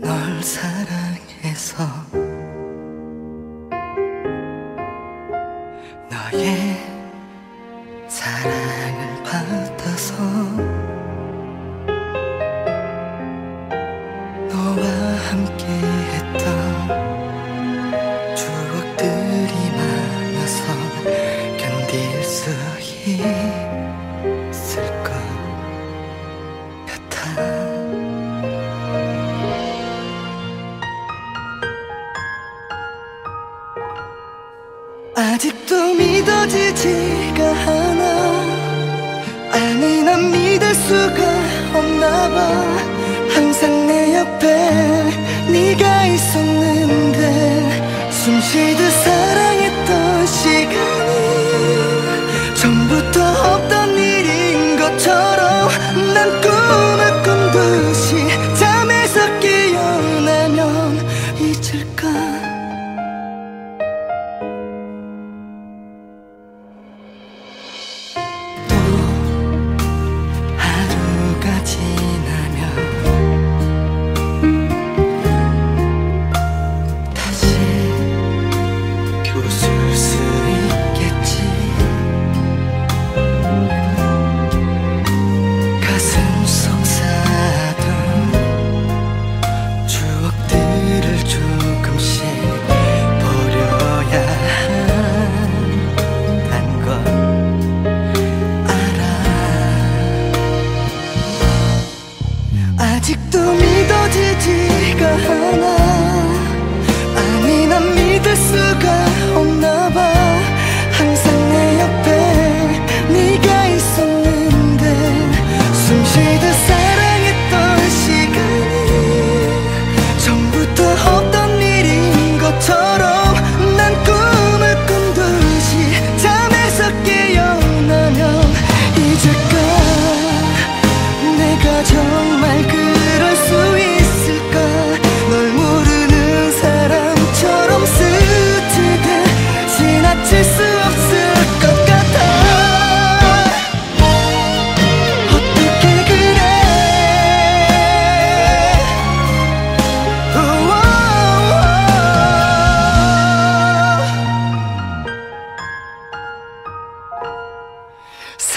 널 사랑해서 너의 사랑을 받아서 너와 함께 했던 추억들. 아직도 믿어지지가 않아. 아니 난 믿을 수가 없나 봐. 항상 내 옆에 네가 있었는데.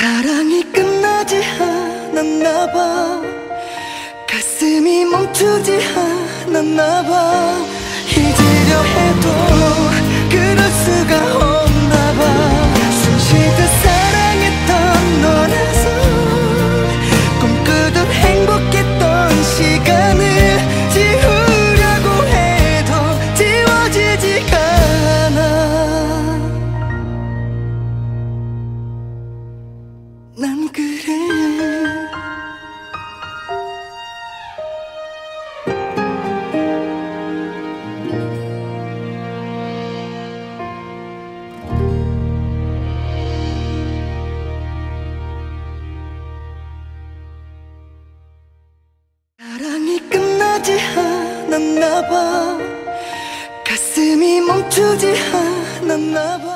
사랑이 끝나지 않았나 봐. 가슴이 멈추지 않았나 봐. 잊으려 해도 그럴 수가 없 그래. 사랑이 끝나지 않았나 봐. 가슴이 멈추지 않았나 봐.